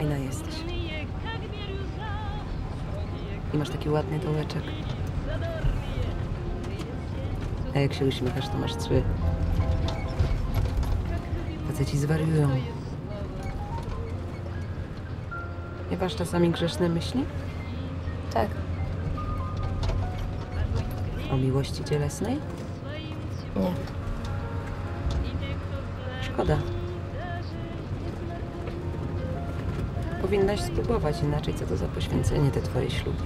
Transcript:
Fajna jesteś. I masz taki ładny dołeczek. A jak się uśmiechasz, to masz trzy. Faceci zwariują. Nie masz czasami grzeszne myśli? Tak. O miłości cielesnej? Nie. Szkoda. Powinnaś spróbować inaczej, co to za poświęcenie te twoje śluby.